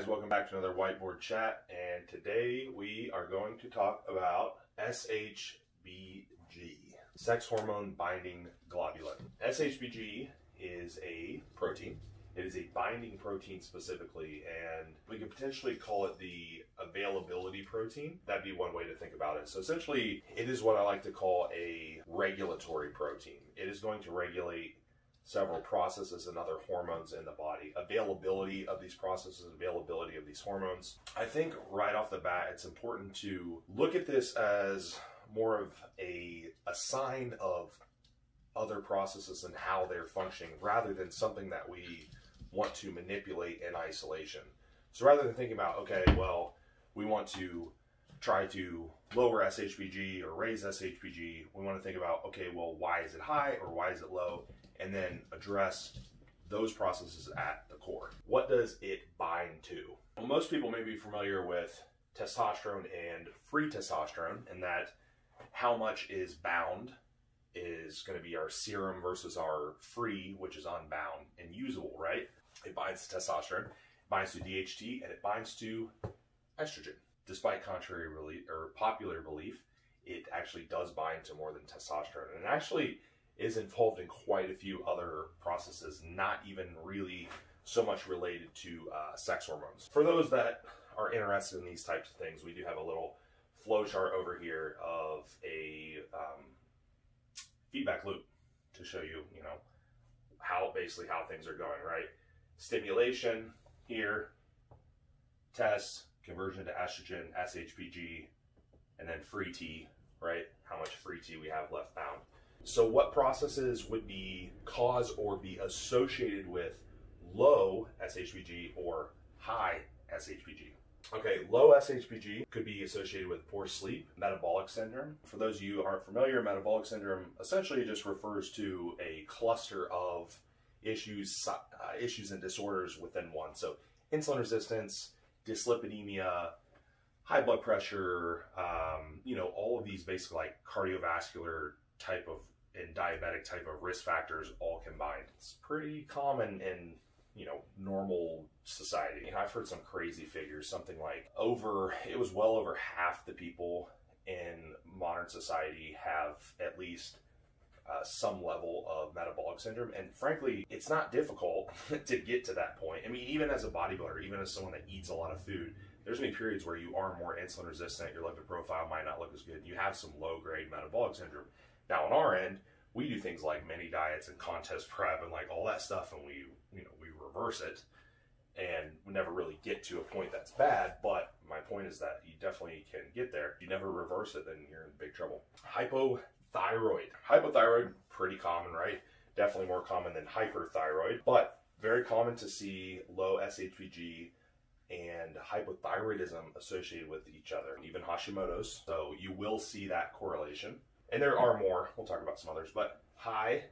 guys, welcome back to another whiteboard chat. And today we are going to talk about SHBG, sex hormone binding globulin. SHBG is a protein. It is a binding protein specifically, and we could potentially call it the availability protein. That'd be one way to think about it. So essentially, it is what I like to call a regulatory protein. It is going to regulate several processes and other hormones in the body. Availability of these processes, availability of these hormones. I think right off the bat, it's important to look at this as more of a, a sign of other processes and how they're functioning rather than something that we want to manipulate in isolation. So rather than thinking about, okay, well, we want to try to lower SHBG or raise SHBG, we want to think about, okay, well, why is it high or why is it low? and then address those processes at the core. What does it bind to? Well, most people may be familiar with testosterone and free testosterone, and that how much is bound is going to be our serum versus our free, which is unbound and usable, right? It binds to testosterone, it binds to DHT, and it binds to estrogen. Despite contrary belief or popular belief, it actually does bind to more than testosterone. And it actually, is involved in quite a few other processes, not even really so much related to uh, sex hormones. For those that are interested in these types of things, we do have a little flow chart over here of a um, feedback loop to show you, you know, how basically how things are going, right? Stimulation here, test, conversion to estrogen, SHBG, and then free T, right? How much free T we have left bound. So what processes would be cause or be associated with low SHBG or high SHBG? Okay, low SHBG could be associated with poor sleep, metabolic syndrome. For those of you who aren't familiar, metabolic syndrome essentially just refers to a cluster of issues, uh, issues and disorders within one. So insulin resistance, dyslipidemia, high blood pressure, um, you know, all of these basically like cardiovascular type of and diabetic type of risk factors all combined. It's pretty common in you know normal society. I've heard some crazy figures, something like over it was well over half the people in modern society have at least uh, some level of metabolic syndrome. And frankly, it's not difficult to get to that point. I mean, even as a bodybuilder, even as someone that eats a lot of food, there's going to be periods where you are more insulin resistant, your lipid profile might not look as good, you have some low grade metabolic syndrome. Now on our end, we do things like mini diets and contest prep and like all that stuff, and we you know we reverse it, and we never really get to a point that's bad. But my point is that you definitely can get there. If you never reverse it, then you're in big trouble. Hypothyroid. Hypothyroid, pretty common, right? Definitely more common than hyperthyroid, but very common to see low SHBG and hypothyroidism associated with each other, even Hashimoto's. So you will see that correlation and there are more, we'll talk about some others, but high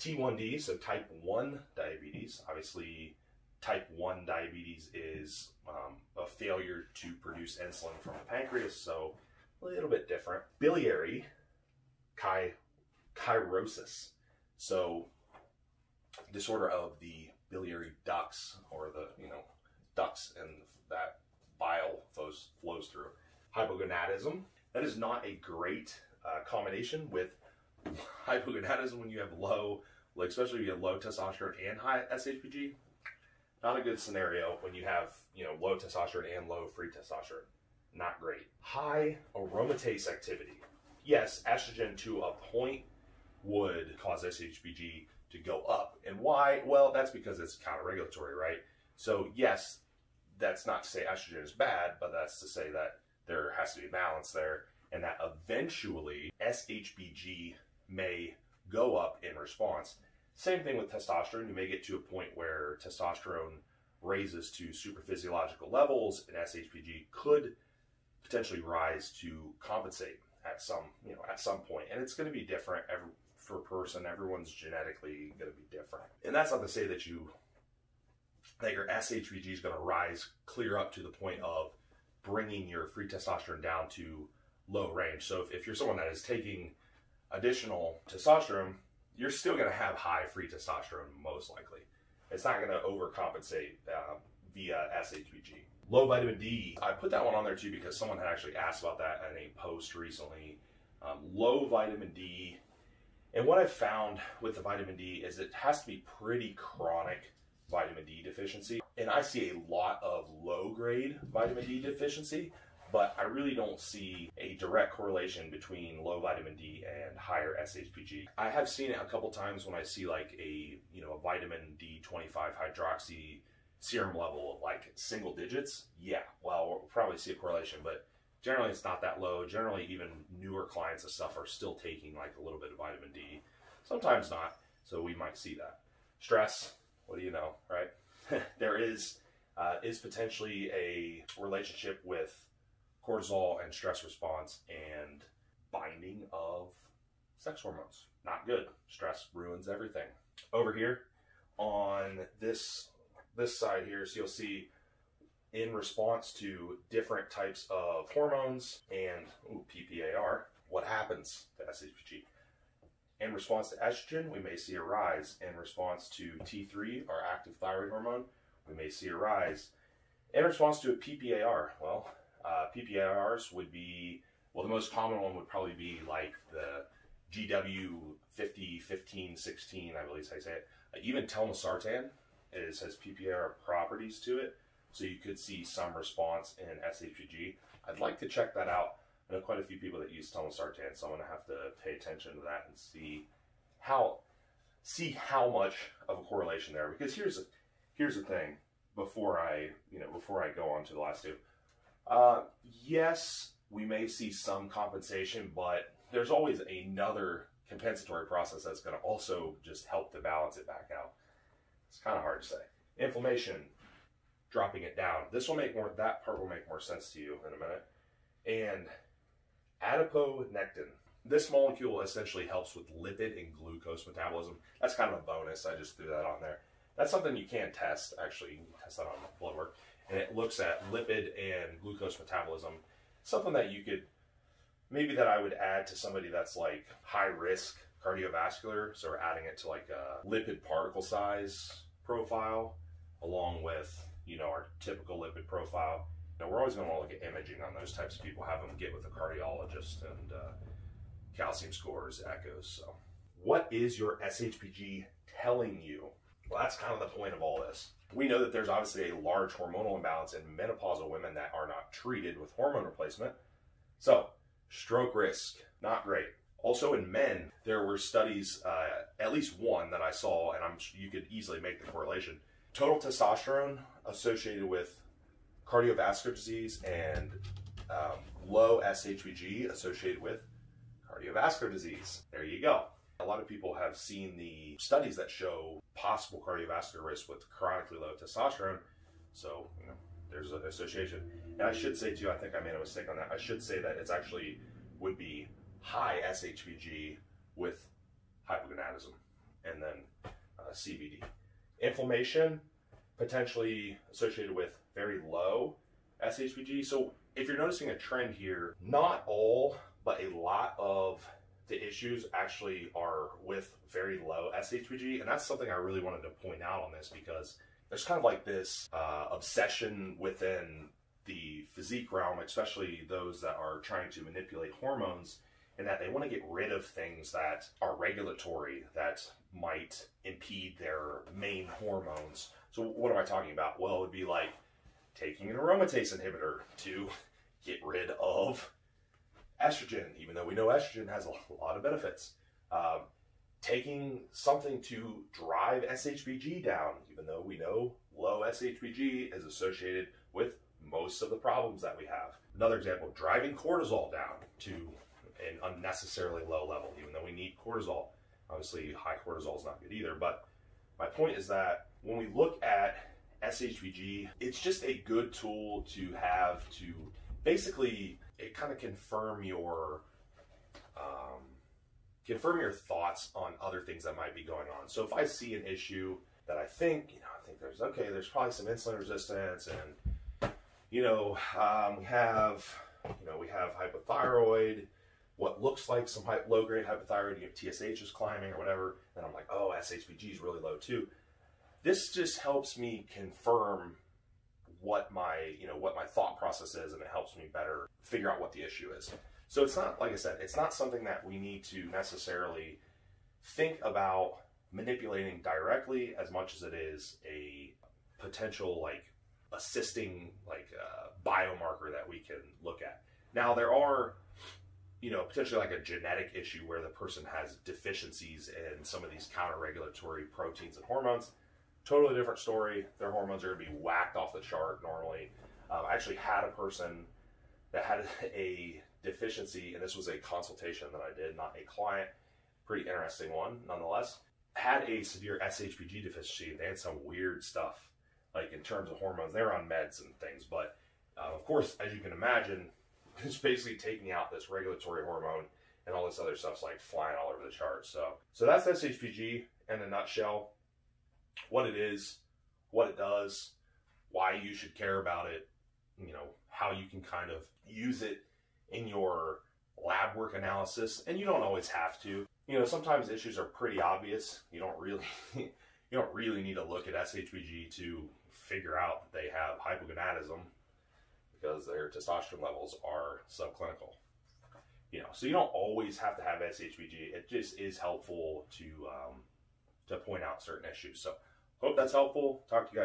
T1D, so type 1 diabetes. Obviously, type 1 diabetes is um, a failure to produce insulin from the pancreas, so a little bit different. Biliary chi- cirrhosis, so disorder of the biliary ducts or the, you know, ducts and that bile flows, flows through. Hypogonadism, that is not a great uh, combination with hypogonadism when you have low, like especially if you have low testosterone and high SHBG. Not a good scenario when you have you know low testosterone and low free testosterone. Not great. High aromatase activity. Yes, estrogen to a point would cause SHBG to go up. And why? Well, that's because it's counter-regulatory, right? So yes, that's not to say estrogen is bad, but that's to say that there has to be balance there and that eventually SHBG may go up in response. Same thing with testosterone. You may get to a point where testosterone raises to super physiological levels, and SHBG could potentially rise to compensate at some, you know, at some. And it's going to be different every, for person. Everyone's genetically going to be different. And that's not to say that you that your SHBG is going to rise clear up to the point of bringing your free testosterone down to low range. So if, if you're someone that is taking additional testosterone, you're still going to have high free testosterone most likely. It's not going to overcompensate uh, via SHBG. Low vitamin D, I put that one on there too because someone had actually asked about that in a post recently. Um, low vitamin D, and what I've found with the vitamin D is it has to be pretty chronic vitamin D deficiency. And I see a lot of low grade vitamin D deficiency, but I really don't see a direct correlation between low vitamin D and higher SHBG. I have seen it a couple times when I see like a, you know, a vitamin D25 hydroxy serum level of like single digits. Yeah, well, we'll probably see a correlation, but generally it's not that low. Generally, even newer clients and stuff are still taking like a little bit of vitamin D. Sometimes not, so we might see that. Stress, what do you know, right? there is uh, is potentially a relationship with cortisol and stress response and binding of sex hormones. Not good. Stress ruins everything. Over here on this this side here, so you'll see in response to different types of hormones and ooh, PPAR, what happens to SHBG? In response to estrogen, we may see a rise. In response to T3, our active thyroid hormone, we may see a rise. In response to a PPAR, well, uh, PPARs would be, well, the most common one would probably be like the GW 50, 15, 16, I believe I say it. Uh, even telmisartan is, has PPAR properties to it, so you could see some response in SHBG. I'd like to check that out. I know quite a few people that use telmisartan, so I'm to have to pay attention to that and see how see how much of a correlation there. Because here's a, here's the thing. Before I you know before I go on to the last two, uh, yes, we may see some compensation, but there's always another compensatory process that's going to also just help to balance it back out. It's kind of hard to say. Inflammation, dropping it down. This will make more, that part will make more sense to you in a minute. And adiponectin. This molecule essentially helps with lipid and glucose metabolism. That's kind of a bonus. I just threw that on there. That's something you can test, actually. You can test that on blood work and it looks at lipid and glucose metabolism. Something that you could maybe that I would add to somebody that's like high risk cardiovascular. So we're adding it to like a lipid particle size profile along with, you know, our typical lipid profile. Now we're always going to want to look at imaging on those types of people, have them get with a cardiologist and uh, calcium scores, echoes. So what is your SHBG telling you? Well, that's kind of the point of all this. We know that there's obviously a large hormonal imbalance in menopausal women that are not treated with hormone replacement. So, stroke risk, not great. Also, in men, there were studies, uh, at least one that I saw, and I'm you could easily make the correlation. Total testosterone associated with cardiovascular disease and um, low SHBG associated with cardiovascular disease. There you go. A lot of people have seen the studies that show possible cardiovascular risk with chronically low testosterone. So, you know, there's an association. And I should say too, I think I made a mistake on that. I should say that it's actually would be high SHBG with hypogonadism and then uh, CVD. Inflammation potentially associated with very low SHBG. So if you're noticing a trend here, not all, but a lot of the issues actually are with very low SHBG, and that's something I really wanted to point out on this because there's kind of like this uh, obsession within the physique realm, especially those that are trying to manipulate hormones, and that they want to get rid of things that are regulatory that might impede their main hormones. So, what am I talking about? Well, it would be like taking an aromatase inhibitor to get rid of estrogen, even though we know estrogen has a lot of benefits. Um, taking something to drive SHBG down, even though we know low SHBG is associated with most of the problems that we have. Another example, driving cortisol down to an unnecessarily low level, even though we need cortisol. Obviously, high cortisol is not good either. But my point is that when we look at SHBG, it's just a good tool to have to basically it kind of confirm your um, confirm your thoughts on other things that might be going on. So if I see an issue that I think, you know, I think there's okay, there's probably some insulin resistance, and you know, um, we have, you know, we have hypothyroid, what looks like some high, low grade hypothyroid, have TSH is climbing or whatever, then I'm like, oh, SHBG is really low too. This just helps me confirm what my you know what my thought process is, and it helps me better figure out what the issue is. So it's not like I said, it's not something that we need to necessarily think about manipulating directly as much as it is a potential like assisting like uh, biomarker that we can look at. Now there are you know potentially like a genetic issue where the person has deficiencies in some of these counter-regulatory proteins and hormones. Totally different story. Their hormones are going to be whacked off the chart normally. Um, I actually had a person that had a deficiency, and this was a consultation that I did, not a client. Pretty interesting one, nonetheless. Had a severe SHBG deficiency. They had some weird stuff, like in terms of hormones. They were on meds and things, but uh, of course, as you can imagine, it's basically taking out this regulatory hormone and all this other stuff's like flying all over the chart. So, so that's SHBG in a nutshell. What it is, what it does, why you should care about it, you know, how you can kind of use it in your lab work analysis, and you don't always have to. You know, sometimes issues are pretty obvious. You don't really you don't really need to look at SHBG to figure out that they have hypogonadism because their testosterone levels are subclinical. You know, so you don't always have to have SHBG. It just is helpful to um, to point out certain issues. So, hope that's helpful. Talk to you guys.